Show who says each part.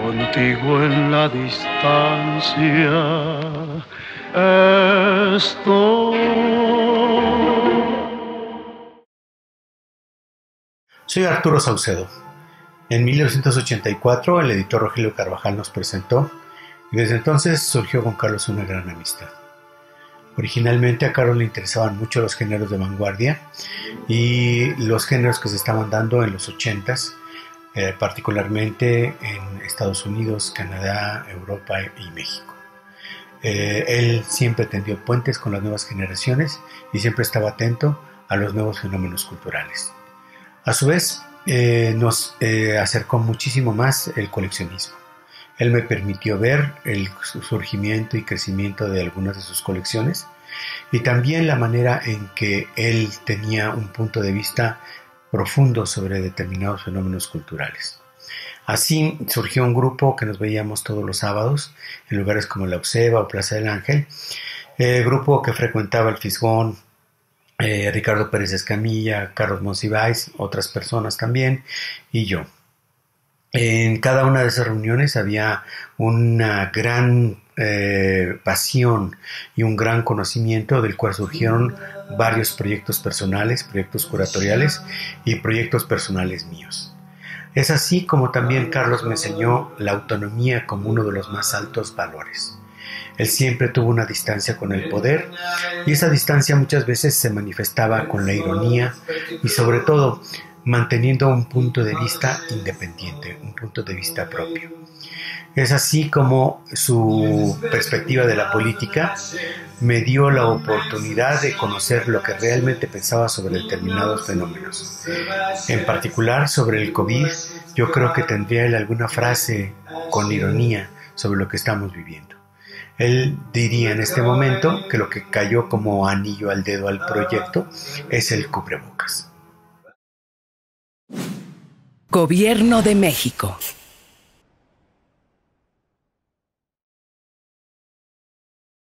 Speaker 1: contigo en la distancia
Speaker 2: Soy Arturo Saucedo. En 1984 el editor Rogelio Carvajal nos presentó y desde entonces surgió con Carlos una gran amistad. Originalmente a Carlos le interesaban mucho los géneros de vanguardia y los géneros que se estaban dando en los 80s, eh, particularmente en Estados Unidos, Canadá, Europa y México. Eh, él siempre tendió puentes con las nuevas generaciones y siempre estaba atento a los nuevos fenómenos culturales. A su vez, eh, nos acercó muchísimo más el coleccionismo. Él me permitió ver el surgimiento y crecimiento de algunas de sus colecciones y también la manera en que él tenía un punto de vista profundo sobre determinados fenómenos culturales. Así surgió un grupo que nos veíamos todos los sábados en lugares como la Obseva o Plaza del Ángel, el grupo que frecuentaba el Fisgón, eh, Ricardo Pérez Escamilla, Carlos Monsiváis, otras personas también, y yo. En cada una de esas reuniones había una gran eh, pasión y un gran conocimiento del cual surgieron varios proyectos personales, proyectos curatoriales y proyectos personales míos. Es así como también Carlos me enseñó la autonomía como uno de los más altos valores. Él siempre tuvo una distancia con el poder y esa distancia muchas veces se manifestaba con la ironía y sobre todo manteniendo un punto de vista independiente, un punto de vista propio. Es así como su perspectiva de la política me dio la oportunidad de conocer lo que realmente pensaba sobre determinados fenómenos. En particular sobre el COVID, yo creo que tendría él alguna frase con ironía sobre lo que estamos viviendo. Él diría en este momento que lo que cayó como anillo al dedo al proyecto es el cubrebocas.
Speaker 3: Gobierno de México.